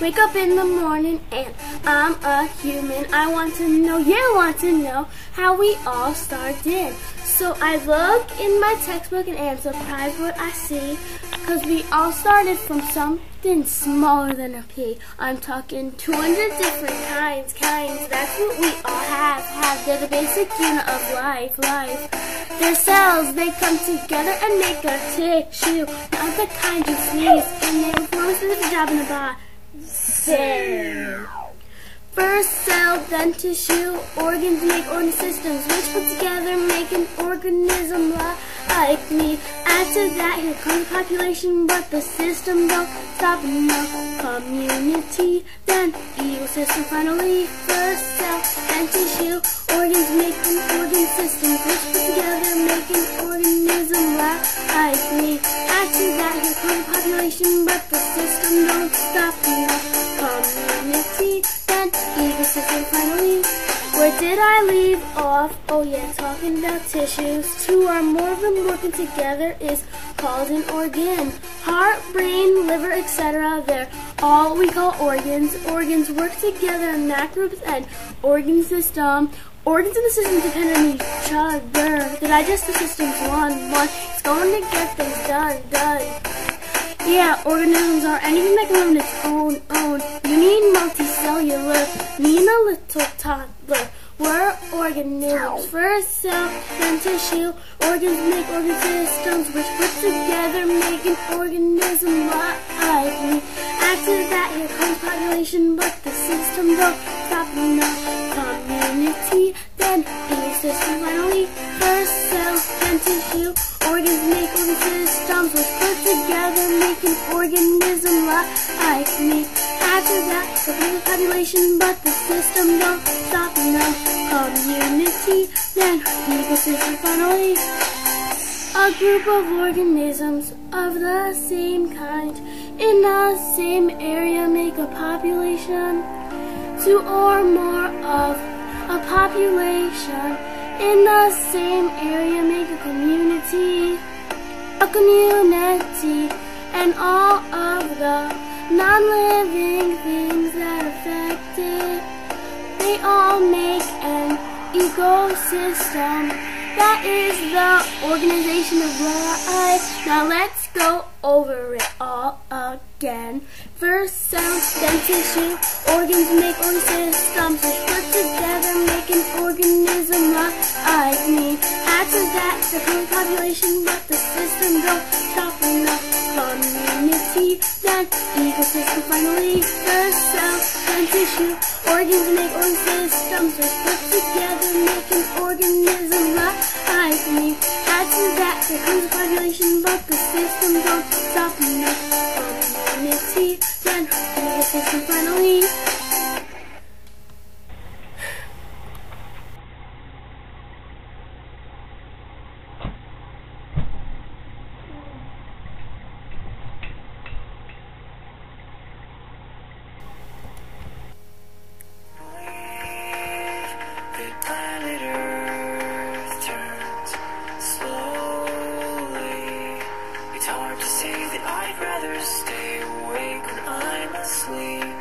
Wake up in the morning and I'm a human. I want to know, you want to know how we all started. So I look in my textbook and am surprised what I see. Cause we all started from something smaller than a pea. I'm talking 200 different kinds, kinds. That's what we all have, have. They're the basic unit of life, life. They're cells, they come together and make a tissue. Not the kind you sneeze. And they perform a specific job in the body. Cell. First cell, then tissue, organs make organ systems, which put together make an organism like me. Add to that, here comes population, but the system don't stop enough. Community, then ecosystem, finally first cell, then tissue, organs make an organ system, which put together make an organism like me. Add to that, here comes population, but the system don't stop enough. Community, then ecosystem, finally. Where did I leave off? Oh yeah, talking about tissues. Two or more of them working together is called an organ. Heart, brain, liver, etc. They're all we call organs. Organs work together in that and organ system. Organs in the system depend on each other. The digestive system's one, one. It's going to get things done, done. Yeah, organisms are anything that can live on its own, own. You need multicellular, need a little toddler. We're organisms. First cell, then tissue. Organs make organ systems, which put together make an organism like me. After that, here comes population, but the system don't stop. Community, then ecosystem. Finally, first cell, then tissue. Organs make organ systems, which put together make an organism like me. After that, the whole population, but the system don't stop enough. Community, then ecosystem. Finally, a group of organisms of the same kind in the same area make a population. Two or more of population in the same area make a community. A community and all of the non-living things that affect it. They all make an ecosystem. That is the organization of life. Now let's go over it all again. First cell, then tissue, organs make organ systems, which put together an organism like me. Add to that the current population, but the system don't stop enough. Community, then ecosystem, finally first cell, then tissue, organs make organ systems, which put together make an organism like me. Add to that comes a population, but the system don't stop enough. Community, then ecosystem, finally. Hard to say that I'd rather stay awake when I'm asleep.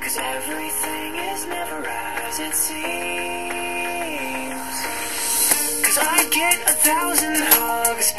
Cause everything is never as it seems. Cause I get a thousand hugs